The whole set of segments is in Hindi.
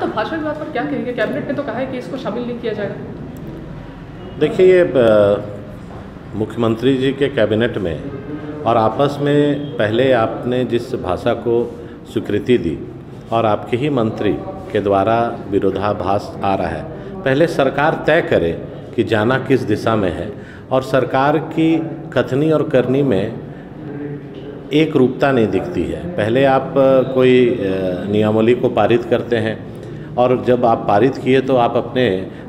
तो भाषण विवाद पर क्या कहेंगे? कैबिनेट ने तो कहा है कि इसको शामिल नहीं किया जाएगा। देखिए, ये मुख्यमंत्री जी के कैबिनेट में और आपस में पहले आपने जिस भाषा को स्वीकृति दी और आपके ही मंत्री के द्वारा विरोधाभास आ रहा है, पहले सरकार तय करे कि जाना किस दिशा में है और सरकार की कथनी और करनी में एक रूपता नहीं दिखती है। पहले आप कोई नियमावली को पारित करते हैं और जब आप पारित किए तो आप अपने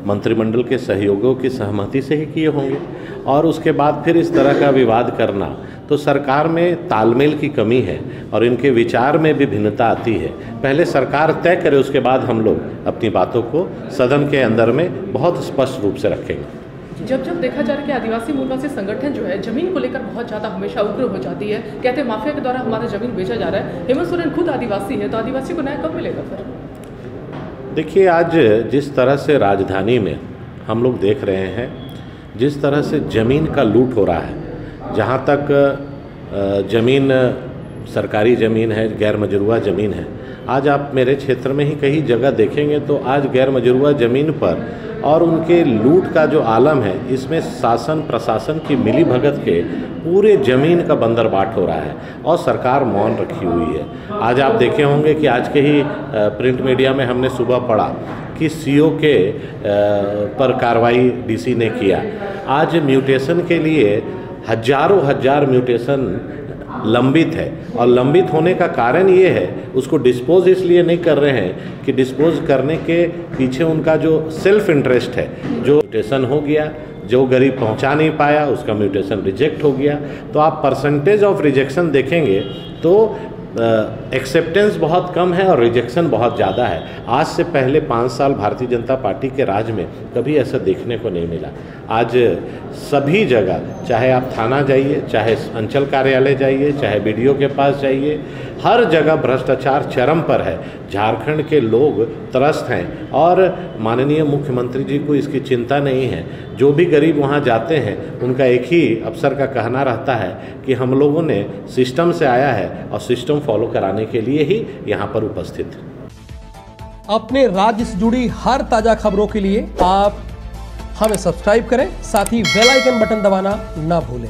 मंत्रिमंडल के सहयोगों की सहमति से ही किए होंगे। और उसके बाद फिर इस तरह का विवाद करना तो सरकार में तालमेल की कमी है और इनके विचार में भी भिन्नता आती है। पहले सरकार तय करे, उसके बाद हम लोग अपनी बातों को सदन के अंदर में बहुत स्पष्ट रूप से रखेंगे। जब जब देखा जा रहा है कि आदिवासी मूलवासी संगठन जो है, ज़मीन को लेकर बहुत ज़्यादा हमेशा उग्र हो जाती है। कहते माफिया के द्वारा हमारा ज़मीन बेचा जा रहा है। हेमंत सोरेन खुद आदिवासी है तो आदिवासी को न्याय कब मिलेगा फिर? देखिए, आज जिस तरह से राजधानी में हम लोग देख रहे हैं, जिस तरह से ज़मीन का लूट हो रहा है, जहाँ तक ज़मीन, सरकारी ज़मीन है, गैर मजरूआ ज़मीन है आज आप मेरे क्षेत्र में ही कहीं जगह देखेंगे तो आज गैर मजरूआ ज़मीन पर और उनके लूट का जो आलम है, इसमें शासन प्रशासन की मिली भगत के पूरे ज़मीन का बंदरबाट हो रहा है और सरकार मौन रखी हुई है। आज आप देखे होंगे कि आज के ही प्रिंट मीडिया में हमने सुबह पढ़ा कि सीओ के पर कार्रवाई डीसी ने किया। आज म्यूटेशन के लिए हज़ारों हज़ार म्यूटेशन लंबित है। और लंबित होने का कारण ये है, उसको डिस्पोज इसलिए नहीं कर रहे हैं कि डिस्पोज करने के पीछे उनका जो सेल्फ इंटरेस्ट है, जो म्यूटेशन हो गया, जो गरीब पहुँचा नहीं पाया, उसका म्यूटेशन रिजेक्ट हो गया। तो आप परसेंटेज ऑफ़ रिजेक्शन देखेंगे तो एक्सेप्टेंस बहुत कम है और रिजेक्शन बहुत ज़्यादा है। आज से पहले पाँच साल भारतीय जनता पार्टी के राज में कभी ऐसा देखने को नहीं मिला। आज सभी जगह, चाहे आप थाना जाइए, चाहे अंचल कार्यालय जाइए, चाहे बीडीओ के पास जाइए, हर जगह भ्रष्टाचार चरम पर है। झारखंड के लोग त्रस्त हैं और माननीय मुख्यमंत्री जी को इसकी चिंता नहीं है। जो भी गरीब वहाँ जाते हैं, उनका एक ही अफसर का कहना रहता है कि हम लोगों ने सिस्टम से आया है और सिस्टम फॉलो कराने के लिए ही यहाँ पर उपस्थित अपने राज्य से जुड़ी हर ताज़ा खबरों के लिए आप हमें सब्सक्राइब करें, साथ ही बेल आइकन बटन दबाना ना भूलें।